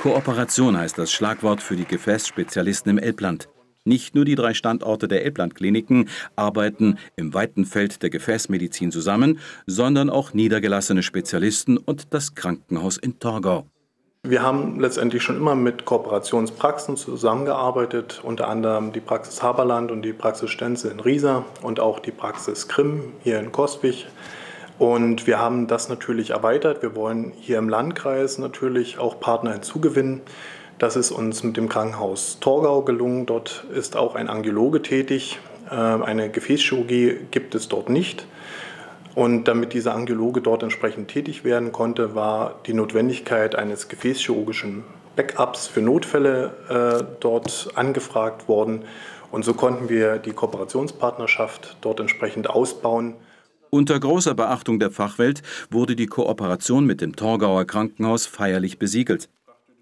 Kooperation heißt das Schlagwort für die Gefäßspezialisten im Elbland. Nicht nur die drei Standorte der Elbland-Kliniken arbeiten im weiten Feld der Gefäßmedizin zusammen, sondern auch niedergelassene Spezialisten und das Krankenhaus in Torgau. Wir haben letztendlich schon immer mit Kooperationspraxen zusammengearbeitet, unter anderem die Praxis Haberland und die Praxis Stenzel in Riesa und auch die Praxis Krim hier in Koswig. Und wir haben das natürlich erweitert. Wir wollen hier im Landkreis natürlich auch Partner hinzugewinnen. Das ist uns mit dem Krankenhaus Torgau gelungen. Dort ist auch ein Angiologe tätig. Ähm, eine Gefäßchirurgie gibt es dort nicht. Und damit dieser Angiologe dort entsprechend tätig werden konnte, war die Notwendigkeit eines gefäßchirurgischen Backups für Notfälle äh, dort angefragt worden. Und so konnten wir die Kooperationspartnerschaft dort entsprechend ausbauen. Unter großer Beachtung der Fachwelt wurde die Kooperation mit dem Torgauer Krankenhaus feierlich besiegelt.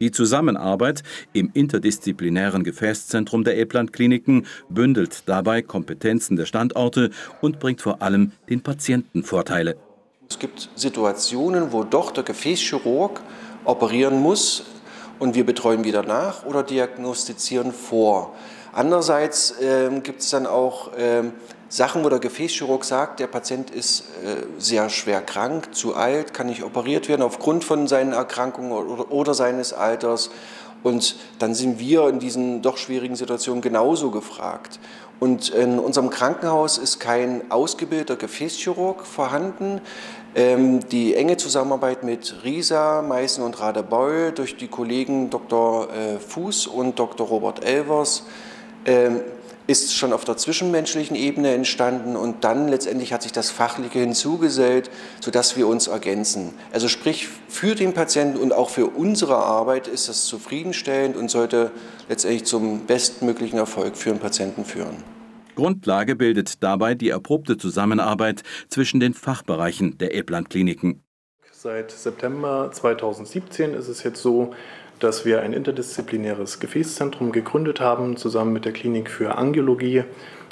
Die Zusammenarbeit im interdisziplinären Gefäßzentrum der Elbland-Kliniken bündelt dabei Kompetenzen der Standorte und bringt vor allem den Patienten Vorteile. Es gibt Situationen, wo doch der Gefäßchirurg operieren muss und wir betreuen wieder nach oder diagnostizieren vor. Andererseits äh, gibt es dann auch äh, Sachen, wo der Gefäßchirurg sagt, der Patient ist äh, sehr schwer krank, zu alt, kann nicht operiert werden aufgrund von seinen Erkrankungen oder, seines Alters. Und dann sind wir in diesen doch schwierigen Situationen genauso gefragt. Und in unserem Krankenhaus ist kein ausgebildeter Gefäßchirurg vorhanden. Ähm, die enge Zusammenarbeit mit Risa, Meißen und Radebeul durch die Kollegen Dr. Äh, Fuß und Dr. Robert Elvers ähm, ist schon auf der zwischenmenschlichen Ebene entstanden und dann letztendlich hat sich das Fachliche hinzugesellt, sodass wir uns ergänzen. Also sprich, für den Patienten und auch für unsere Arbeit ist das zufriedenstellend und sollte letztendlich zum bestmöglichen Erfolg für den Patienten führen. Grundlage bildet dabei die erprobte Zusammenarbeit zwischen den Fachbereichen der Elbland-Kliniken. Seit September 2017 ist es jetzt so, dass wir ein interdisziplinäres Gefäßzentrum gegründet haben, zusammen mit der Klinik für Angiologie,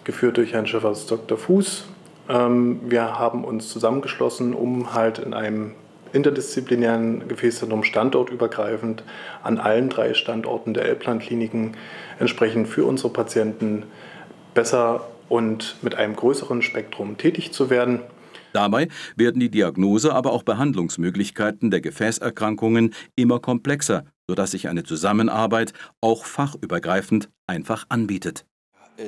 geführt durch Herrn Schiffers Dr. Fuß. Ähm, wir haben uns zusammengeschlossen, um halt in einem interdisziplinären Gefäßzentrum standortübergreifend an allen drei Standorten der Elbland-Kliniken entsprechend für unsere Patienten besser und mit einem größeren Spektrum tätig zu werden. Dabei werden die Diagnose, aber auch Behandlungsmöglichkeiten der Gefäßerkrankungen immer komplexer sodass sich eine Zusammenarbeit auch fachübergreifend einfach anbietet.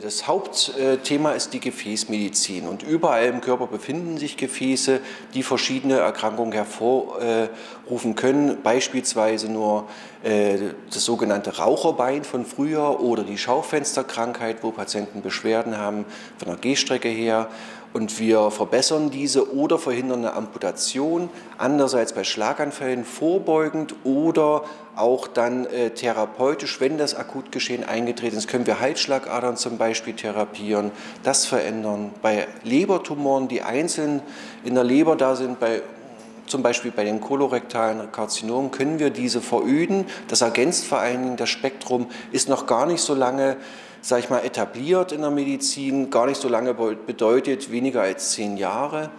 Das Hauptthema ist die Gefäßmedizin und überall im Körper befinden sich Gefäße, die verschiedene Erkrankungen hervorrufen können, beispielsweise nur äh, das sogenannte Raucherbein von früher oder die Schaufensterkrankheit, wo Patienten Beschwerden haben von der Gehstrecke her und wir verbessern diese oder verhindern eine Amputation. Andererseits bei Schlaganfällen vorbeugend oder auch dann äh, therapeutisch, wenn das Akutgeschehen eingetreten ist, können wir Halsschlagadern zum Beispiel therapieren, das verändern. Bei Lebertumoren, die einzeln in der Leber da sind, bei zum Beispiel bei den kolorektalen Karzinomen können wir diese veröden. Das ergänzt vor allen Dingen das Spektrum, ist noch gar nicht so lange sage ich mal, etabliert in der Medizin, gar nicht so lange bedeutet, weniger als zehn Jahre.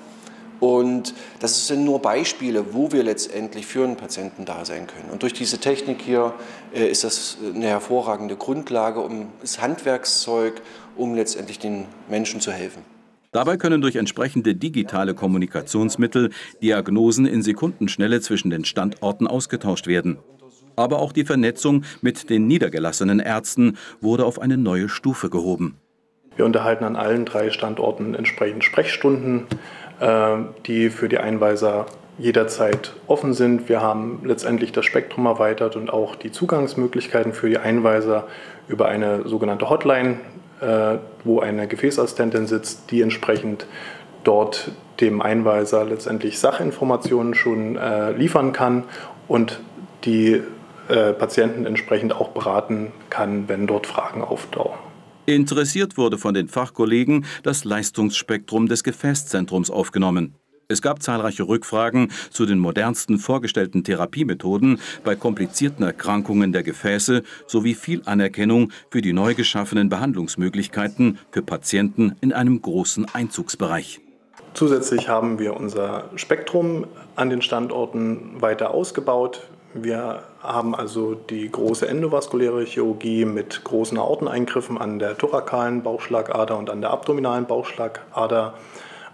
Und das sind nur Beispiele, wo wir letztendlich für einen Patienten da sein können. Und durch diese Technik hier äh, ist das eine hervorragende Grundlage, um das Handwerkszeug, um letztendlich den Menschen zu helfen. Dabei können durch entsprechende digitale Kommunikationsmittel Diagnosen in Sekundenschnelle zwischen den Standorten ausgetauscht werden. Aber auch die Vernetzung mit den niedergelassenen Ärzten wurde auf eine neue Stufe gehoben. Wir unterhalten an allen drei Standorten entsprechend Sprechstunden, äh, die für die Einweiser jederzeit offen sind. Wir haben letztendlich das Spektrum erweitert und auch die Zugangsmöglichkeiten für die Einweiser über eine sogenannte Hotline, wo eine Gefäßassistentin sitzt, die entsprechend dort dem Einweiser letztendlich Sachinformationen schon äh, liefern kann und die äh, Patienten entsprechend auch beraten kann, wenn dort Fragen auftauchen. Interessiert wurde von den Fachkollegen das Leistungsspektrum des Gefäßzentrums aufgenommen. Es gab zahlreiche Rückfragen zu den modernsten vorgestellten Therapiemethoden bei komplizierten Erkrankungen der Gefäße sowie viel Anerkennung für die neu geschaffenen Behandlungsmöglichkeiten für Patienten in einem großen Einzugsbereich. Zusätzlich haben wir unser Spektrum an den Standorten weiter ausgebaut. Wir haben also die große endovaskuläre Chirurgie mit großen Aorteneingriffen an der thorakalen Bauchschlagader und an der abdominalen Bauchschlagader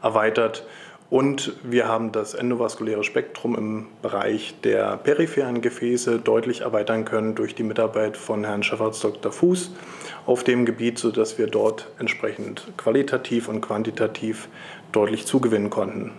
erweitert. Und wir haben das endovaskuläre Spektrum im Bereich der peripheren Gefäße deutlich erweitern können durch die Mitarbeit von Herrn Chefarzt Dr. Fuß auf dem Gebiet, sodass wir dort entsprechend qualitativ und quantitativ deutlich zugewinnen konnten.